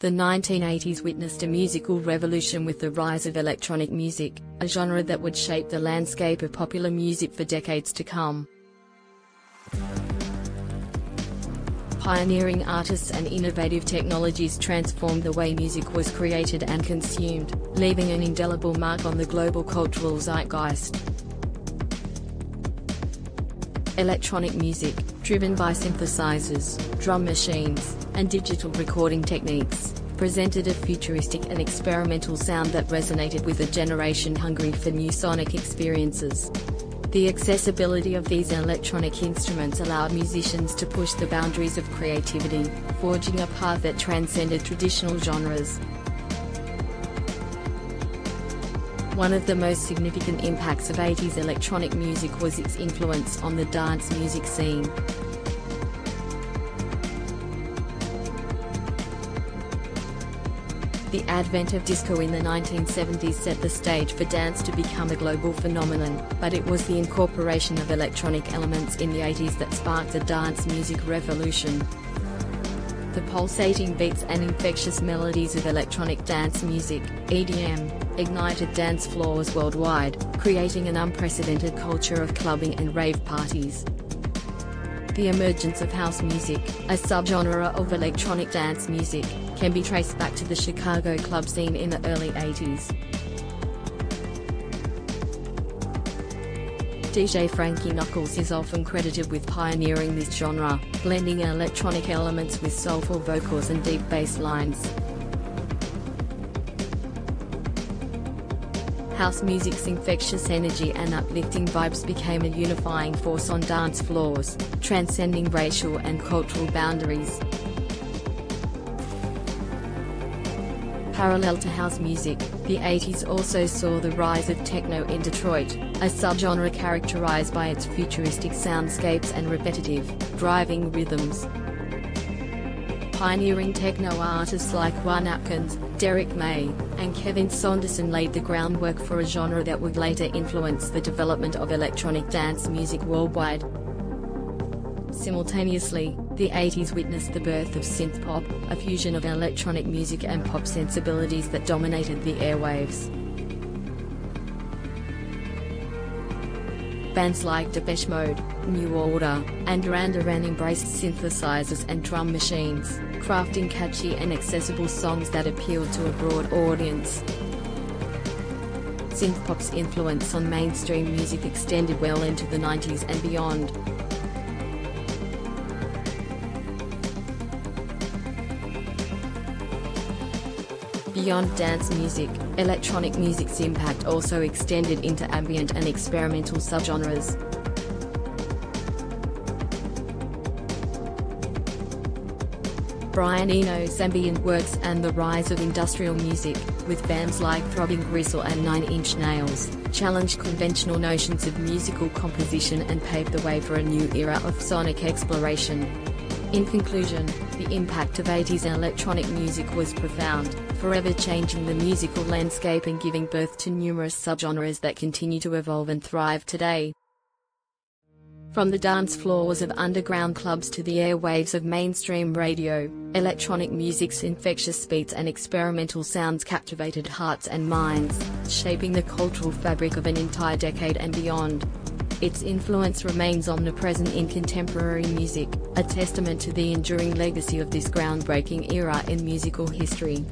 The 1980s witnessed a musical revolution with the rise of electronic music, a genre that would shape the landscape of popular music for decades to come. Pioneering artists and innovative technologies transformed the way music was created and consumed, leaving an indelible mark on the global cultural zeitgeist. Electronic music, driven by synthesizers, drum machines, and digital recording techniques, presented a futuristic and experimental sound that resonated with a generation hungry for new sonic experiences. The accessibility of these electronic instruments allowed musicians to push the boundaries of creativity, forging a path that transcended traditional genres. One of the most significant impacts of 80s electronic music was its influence on the dance music scene. The advent of disco in the 1970s set the stage for dance to become a global phenomenon, but it was the incorporation of electronic elements in the 80s that sparked the dance music revolution. The pulsating beats and infectious melodies of electronic dance music, EDM, ignited dance floors worldwide, creating an unprecedented culture of clubbing and rave parties. The emergence of house music, a subgenre of electronic dance music, can be traced back to the Chicago club scene in the early 80s. DJ Frankie Knuckles is often credited with pioneering this genre, blending electronic elements with soulful vocals and deep bass lines. House music's infectious energy and uplifting vibes became a unifying force on dance floors, transcending racial and cultural boundaries. Parallel to house music, the 80s also saw the rise of techno in Detroit, a subgenre characterized by its futuristic soundscapes and repetitive, driving rhythms. Pioneering techno artists like Juan Atkins, Derrick May, and Kevin Saunderson laid the groundwork for a genre that would later influence the development of electronic dance music worldwide. Simultaneously, the 80s witnessed the birth of synthpop, a fusion of electronic music and pop sensibilities that dominated the airwaves. Bands like Depeche Mode, New Order, and Duran Duran embraced synthesizers and drum machines, crafting catchy and accessible songs that appealed to a broad audience. Synthpop's influence on mainstream music extended well into the 90s and beyond. Beyond dance music, electronic music's impact also extended into ambient and experimental subgenres. Brian Eno's ambient works and the rise of industrial music, with bands like Throbbing Gristle and Nine Inch Nails, challenged conventional notions of musical composition and paved the way for a new era of sonic exploration. In conclusion, the impact of 80s electronic music was profound, forever changing the musical landscape and giving birth to numerous subgenres that continue to evolve and thrive today. From the dance floors of underground clubs to the airwaves of mainstream radio, electronic music's infectious beats and experimental sounds captivated hearts and minds, shaping the cultural fabric of an entire decade and beyond. Its influence remains omnipresent in contemporary music, a testament to the enduring legacy of this groundbreaking era in musical history.